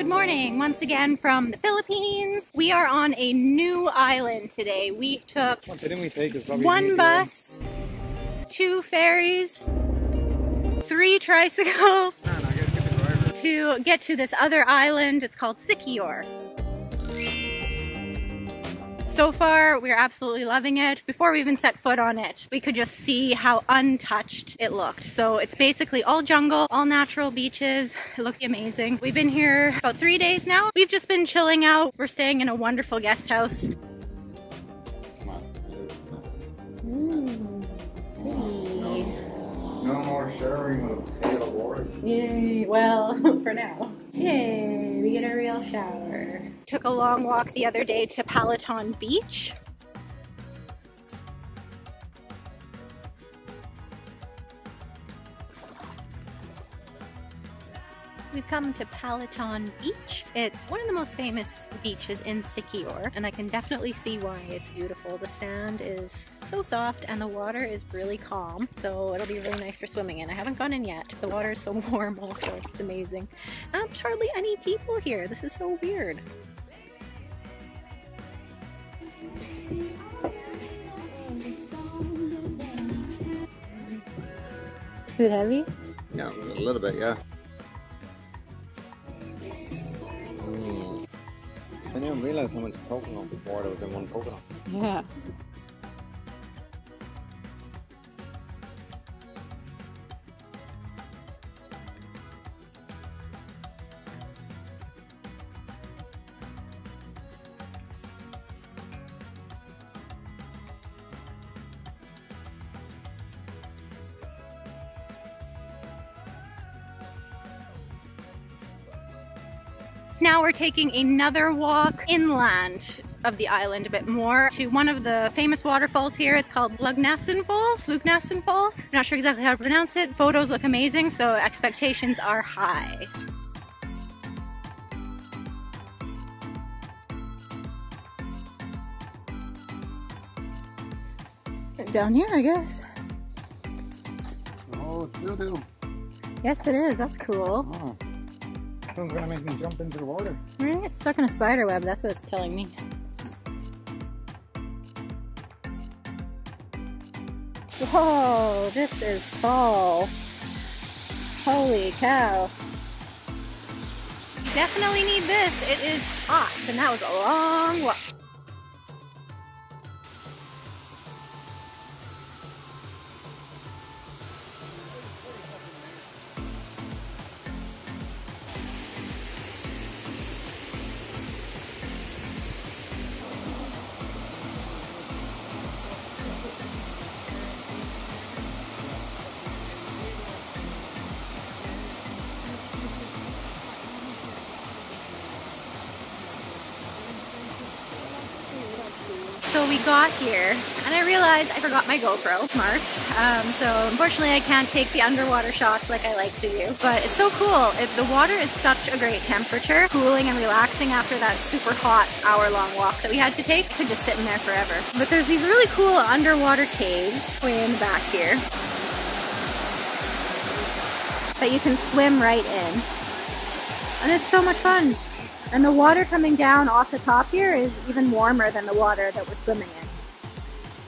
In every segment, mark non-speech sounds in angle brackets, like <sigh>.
Good morning once again from the Philippines. We are on a new island today. We took didn't we take? One bus, two ferries, three tricycles Man, I gotta get to get to this other island. It's called Siquijor. So far, we're absolutely loving it. Before we even set foot on it, we could just see how untouched it looked. So it's basically all jungle, all natural beaches. It looks amazing. We've been here about three days now. We've just been chilling out. We're staying in a wonderful guest house. Come on. No more sharing with a pail of water. Yay, well, <laughs> for now. Yay, we get a real shower. Took a long walk the other day to Paliton Beach. We've come to Paliton Beach. It's one of the most famous beaches in Siquijor, and I can definitely see why it's beautiful. The sand is so soft and the water is really calm, so it'll be really nice for swimming in. I haven't gone in yet. The water is so <laughs> warm also, it's amazing. And there's hardly any people here. This is so weird. Is it heavy? Yeah, a little bit, yeah. Mm. I didn't realize how much coconut water was in one coconut. Yeah. Now we're taking another walk inland of the island a bit more to one of the famous waterfalls here. It's called Lugnason Falls. Lugnason Falls. Not sure exactly how to pronounce it. Photos look amazing, so expectations are high. Down here, I guess. Oh, still do. Yes, it is. That's cool. Oh. Gonna make me jump into the water. We're gonna get stuck in a spider web. That's what it's telling me. Whoa, this is tall. Holy cow. Definitely need this. It is hot, and that was a long walk. So we got here, and I realized I forgot my GoPro. Smart. Um, so unfortunately, I can't take the underwater shots like I like to do. But it's so cool. It, the water is such a great temperature, cooling and relaxing after that super hot hour-long walk that we had to take. Could just sit in there forever. But there's these really cool underwater caves way in the back here that you can swim right in. And it's so much fun. And the water coming down off the top here is even warmer than the water that we're swimming in.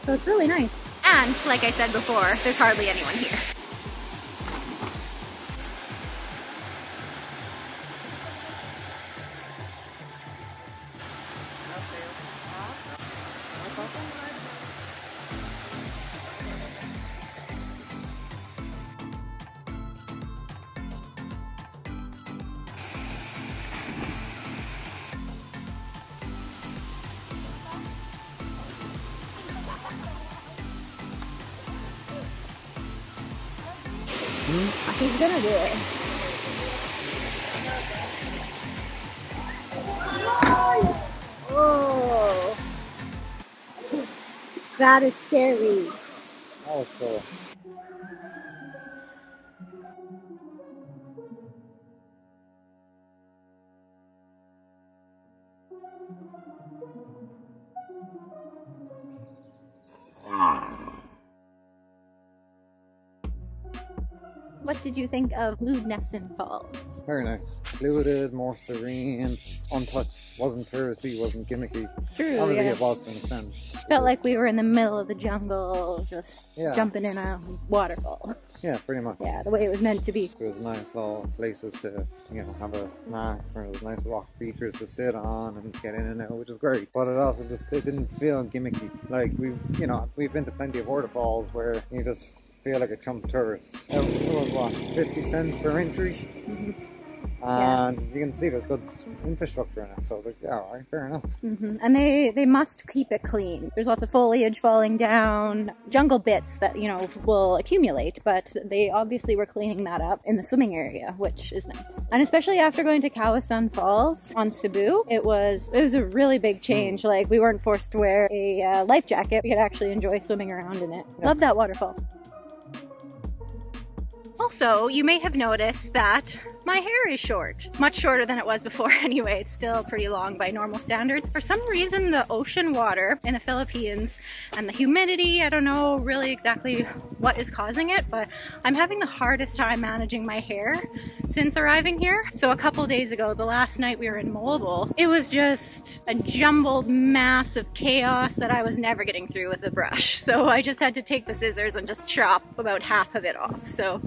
So it's really nice. And like I said before, there's hardly anyone here. I think he's gonna do it. Oh, that is scary. Oh, cool. What did you think of Lugnason Falls? Very nice. Fluid, more serene, untouched. Wasn't touristy, wasn't gimmicky. True, yeah. it was to an extent. Felt like we were in the middle of the jungle, just Yeah. jumping in a waterfall. Yeah, pretty much. Yeah, the way it was meant to be. There was nice little places to, you know, have a snack, or there was nice rock features to sit on and get in and out, which is great. But it also just it didn't feel gimmicky. Like we've, you know, we've been to plenty of waterfalls where you just feel like a chump tourist. It was, what, 50 cents per entry? Yeah. And you can see there's good infrastructure in it, so I was like, yeah, alright, fair enough. hmm And they they must keep it clean. There's lots of foliage falling down, jungle bits that you know will accumulate, but they obviously were cleaning that up in the swimming area, which is nice. And especially after going to Kawasan Falls on Cebu, it was it was a really big change. Like we weren't forced to wear a uh, life jacket; we could actually enjoy swimming around in it. Yeah. Love that waterfall. Also, you may have noticed that my hair is short. Much shorter than it was before <laughs> anyway. It's still pretty long by normal standards. For some reason, the ocean water in the Philippines and the humidity, I don't know really exactly what is causing it, but I'm having the hardest time managing my hair since arriving here. So a couple days ago, the last night we were in Moalboal, it was just a jumbled mass of chaos that I was never getting through with a brush. <laughs> So I just had to take the scissors and just chop about half of it off. So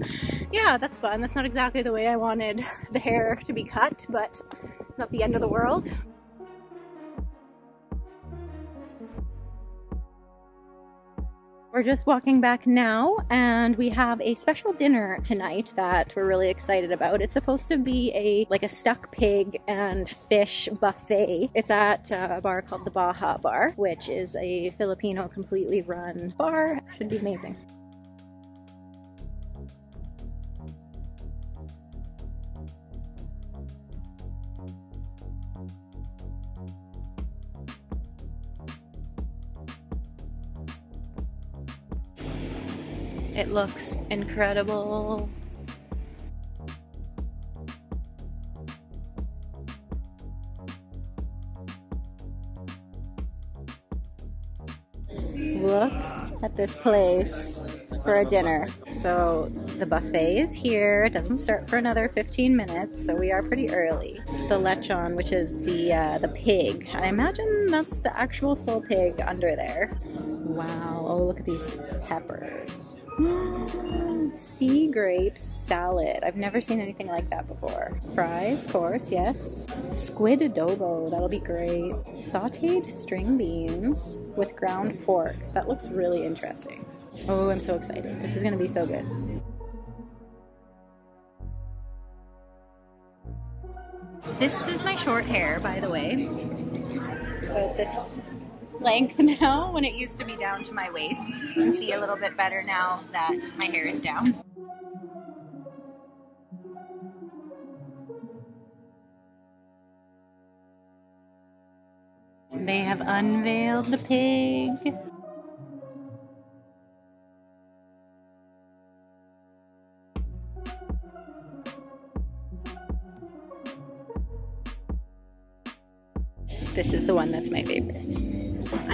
yeah, that's fun. That's not exactly the way I wanted the hair to be cut, but it's not the end of the world. We're just walking back now, and we have a special dinner tonight that we're really excited about. It's supposed to be a like a stuck pig and fish buffet. It's at a bar called the Baha Ba'r, which is a Filipino completely run bar. Should be amazing. It looks incredible. Look at this place for a dinner. So the buffet is here. It doesn't start for another 15 minutes, so we are pretty early. The lechon, which is the uh, the pig. I imagine that's the actual full pig under there. Wow. Oh, look at these peppers. <gasps> sea grapes salad. I've never seen anything like that before. Fries, of course, yes. Squid adobo, that'll be great. Sauteed string beans with ground pork. That looks really interesting. Oh, I'm so excited. This is gonna be so good. This is my short hair, by the way. So this length <laughs> now when it used to be down to my waist. You can see a little bit better now that my hair is down. They have unveiled the pig. This is the one that's my favorite.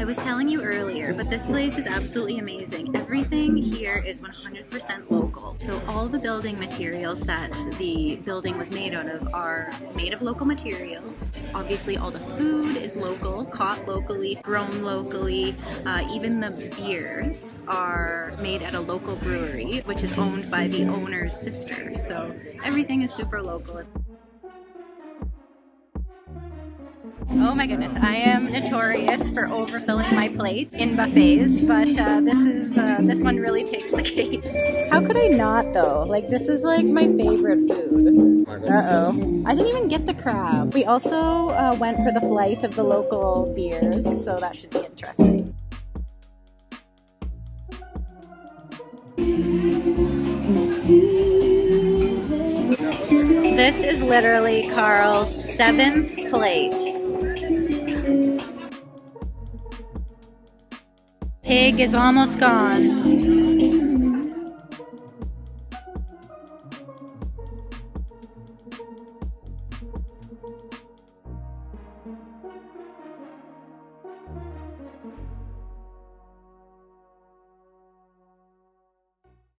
I was telling you earlier, but this place is absolutely amazing. Everything here is 100% local. So all the building materials that the building was made out of are made of local materials. Obviously all the food is local, caught locally, grown locally. Uh, even the beers are made at a local brewery, which is owned by the owner's sister. So everything is super local. Oh my goodness, I am notorious for overfilling my plate in buffets, but uh, this is uh, this one really takes the cake. How could I not though? Like this is like my favorite food. Uh oh, I didn't even get the crab. We also uh, went for the flight of the local beers, so that should be interesting. This is literally Carl's seventh plate. Pig is almost gone.